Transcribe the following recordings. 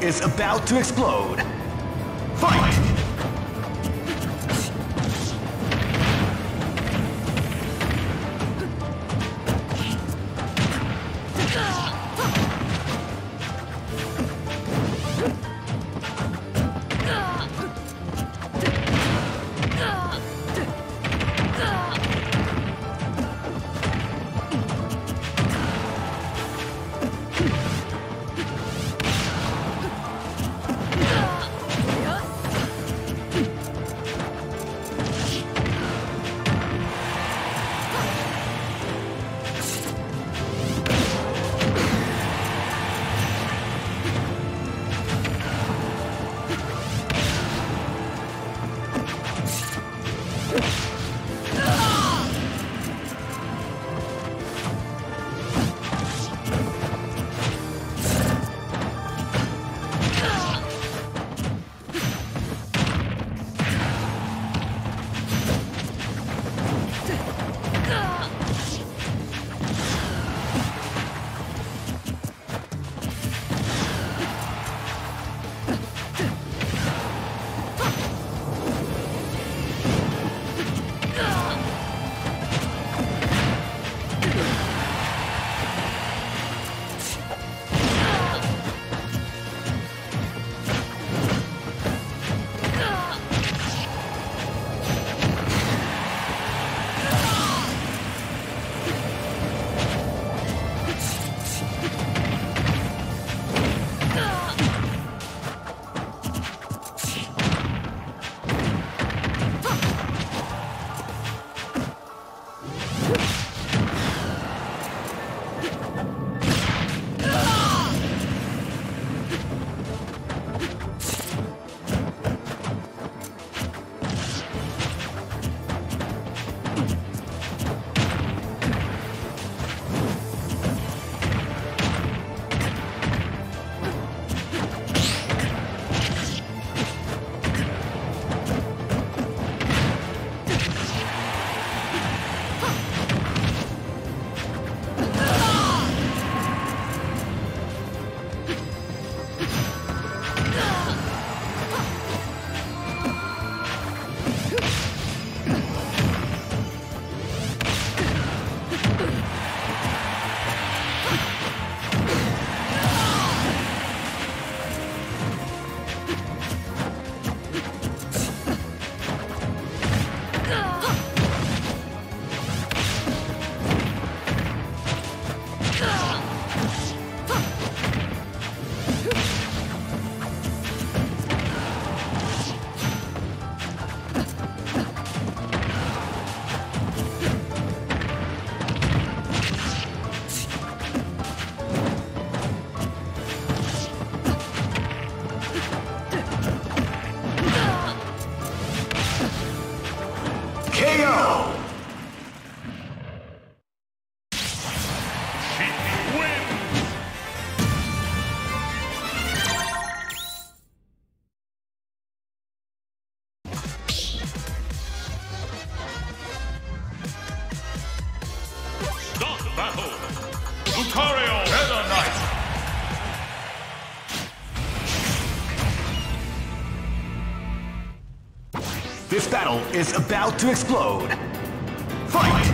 Is about to explode. Lucario Meta Knight. This battle is about to explode. Fight!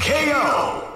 KO!